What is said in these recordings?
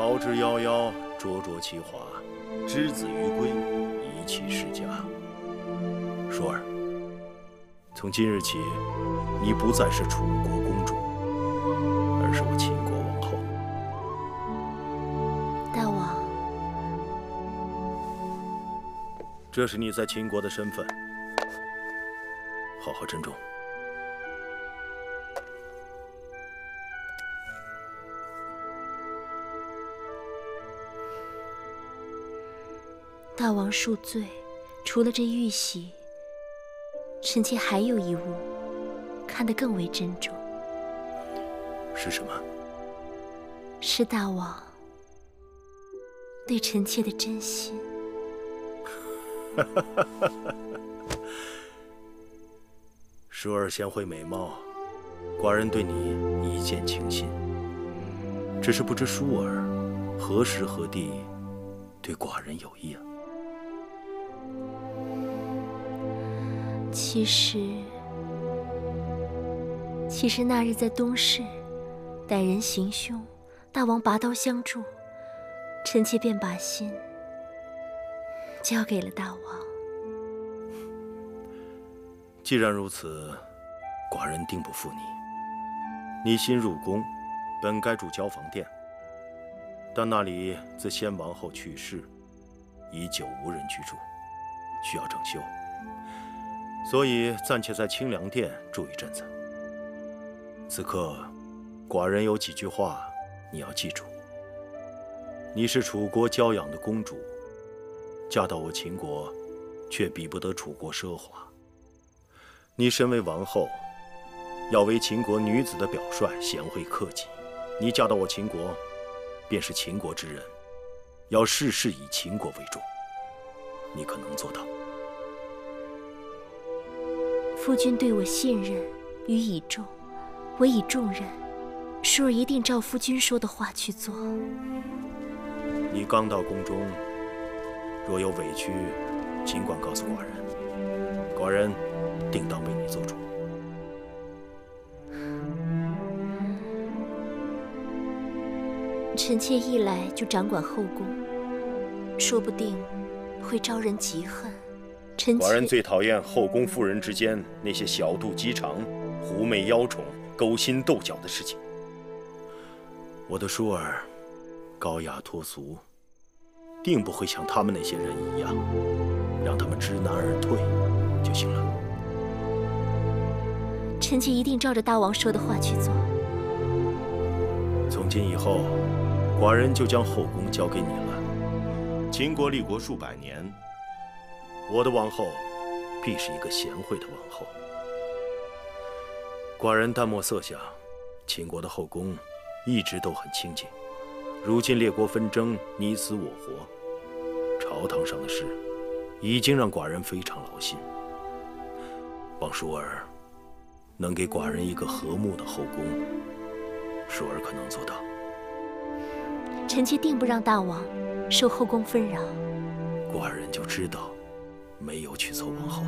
桃之夭夭，灼灼其华；之子于归，宜其室家。舒儿，从今日起，你不再是楚国公主，而是我秦国王后。大王，这是你在秦国的身份，好好珍重。大王恕罪，除了这玉玺，臣妾还有一物，看得更为珍重。是什么？是大王对臣妾的真心。舒儿贤惠美貌，寡人对你一见倾心。只是不知舒儿何时何地对寡人有意啊？其实，其实那日在东市，歹人行凶，大王拔刀相助，臣妾便把心交给了大王。既然如此，寡人定不负你。你新入宫，本该住交房殿，但那里自先王后去世，已久无人居住，需要整修。所以暂且在清凉殿住一阵子。此刻，寡人有几句话，你要记住。你是楚国娇养的公主，嫁到我秦国，却比不得楚国奢华。你身为王后，要为秦国女子的表率，贤惠克己。你嫁到我秦国，便是秦国之人，要事事以秦国为重。你可能做到？夫君对我信任与倚重，委以重任，舒儿一定照夫君说的话去做。你刚到宫中，若有委屈，尽管告诉寡人，寡人定当为你做主。臣妾一来就掌管后宫，说不定会招人嫉恨。寡人最讨厌后宫妇人之间那些小肚鸡肠、狐媚妖宠、勾心斗角的事情。我的舒儿高雅脱俗，定不会像他们那些人一样，让他们知难而退就行了。臣妾一定照着大王说的话去做。从今以后，寡人就将后宫交给你了。秦国立国数百年。我的王后，必是一个贤惠的王后。寡人淡漠色相，秦国的后宫一直都很清静。如今列国纷争，你死我活，朝堂上的事已经让寡人非常劳心。望舒儿能给寡人一个和睦的后宫，舒儿可能做到。臣妾定不让大王受后宫纷扰。寡人就知道。没有娶错王后。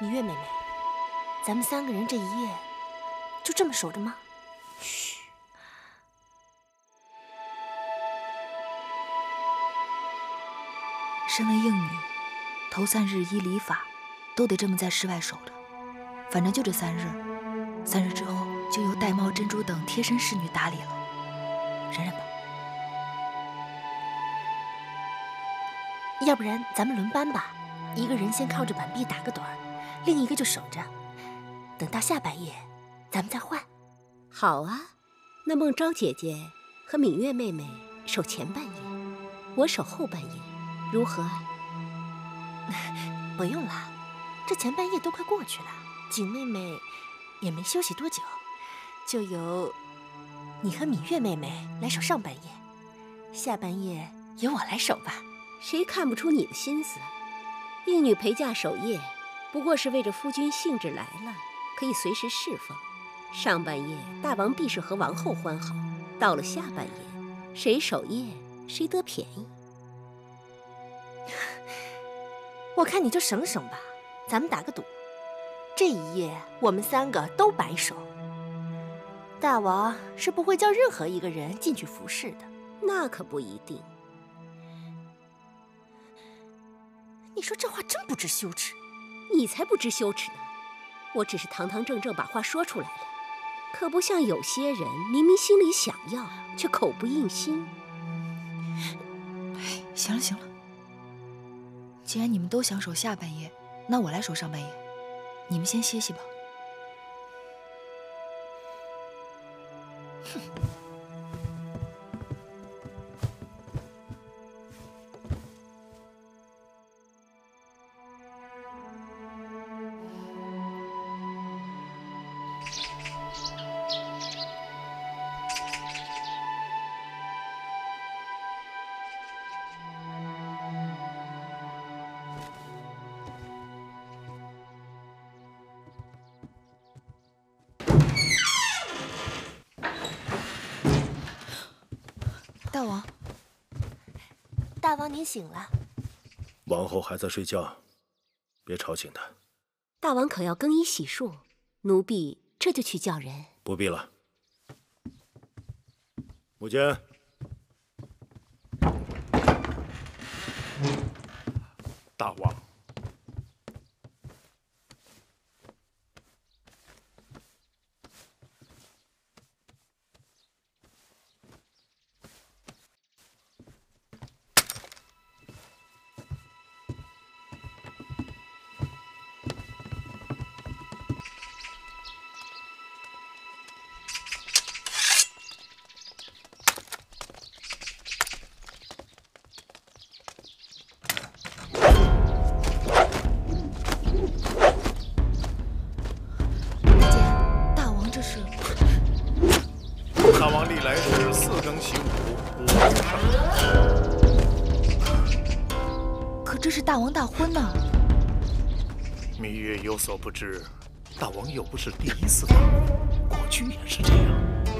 芈月妹妹，咱们三个人这一夜。就这么守着吗？嘘。身为应女，头三日依礼法，都得这么在室外守着。反正就这三日，三日之后就由玳瑁、珍珠等贴身侍女打理了。忍忍吧。要不然咱们轮班吧，一个人先靠着板壁打个盹儿，另一个就守着，等到下半夜。咱们再换，好啊。那孟昭姐姐和芈月妹妹守前半夜，我守后半夜，如何？不用了，这前半夜都快过去了，景妹妹也没休息多久，就由你和芈月妹妹来守上半夜，下半夜由我来守吧。谁看不出你的心思？应女陪嫁守夜，不过是为着夫君兴致来了，可以随时侍奉。上半夜大王必是和王后欢好，到了下半夜，谁守夜谁得便宜。我看你就省省吧，咱们打个赌，这一夜我们三个都白守。大王是不会叫任何一个人进去服侍的。那可不一定。你说这话真不知羞耻。你才不知羞耻呢！我只是堂堂正正把话说出来了，可不像有些人明明心里想要，却口不应心。行了行了，既然你们都想守下半夜，那我来守上半夜，你们先歇息吧。大王，大王您醒了。王后还在睡觉，别吵醒她。大王可要更衣洗漱？奴婢这就去叫人。不必了。母亲，大王。这是大王大婚呢，芈月有所不知，大王又不是第一次大，过去也是这样。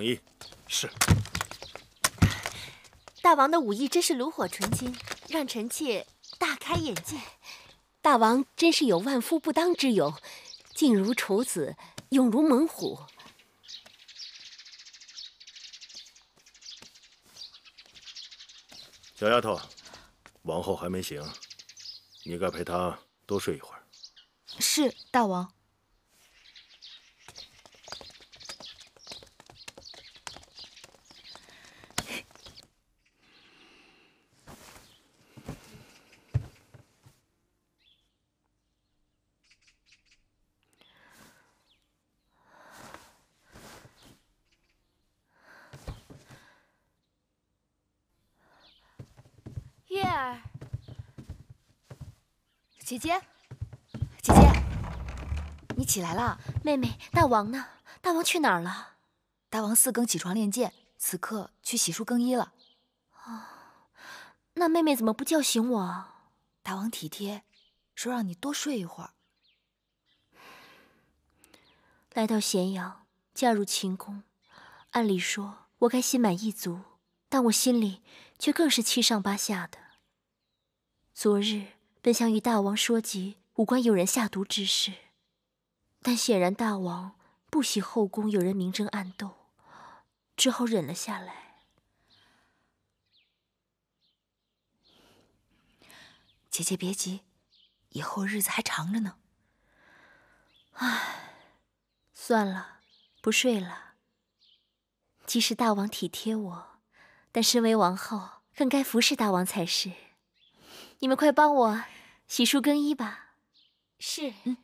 更衣，是。大王的武艺真是炉火纯青，让臣妾大开眼界。大王真是有万夫不当之勇，静如处子，勇如猛虎。小丫头，王后还没醒，你该陪她多睡一会儿。是大王。月儿，姐姐，姐姐，你起来了。妹妹，大王呢？大王去哪儿了？大王四更起床练剑，此刻去洗漱更衣了。哦，那妹妹怎么不叫醒我？大王体贴，说让你多睡一会儿。来到咸阳，嫁入秦宫，按理说我该心满意足，但我心里却更是七上八下的。昨日本想与大王说及武关有人下毒之事，但显然大王不喜后宫有人明争暗斗，只好忍了下来。姐姐别急，以后日子还长着呢。唉。算了，不睡了。即使大王体贴我，但身为王后，更该服侍大王才是。你们快帮我洗漱更衣吧。是。嗯。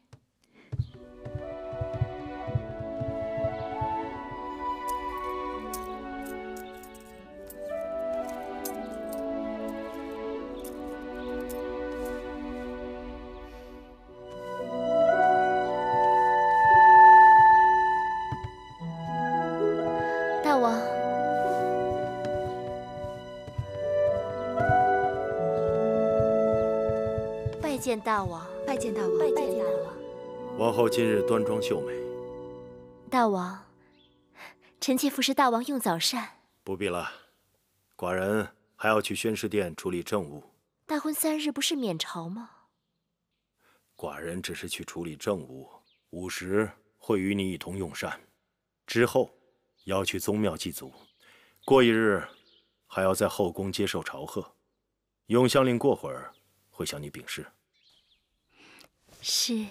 见大王，拜见大王，拜见大王。王后今日端庄秀美。大王，臣妾服侍大王用早膳。不必了，寡人还要去宣师殿处理政务。大婚三日不是免朝吗？寡人只是去处理政务，午时会与你一同用膳，之后要去宗庙祭祖，过一日还要在后宫接受朝贺。永相令过会儿会向你禀示。是。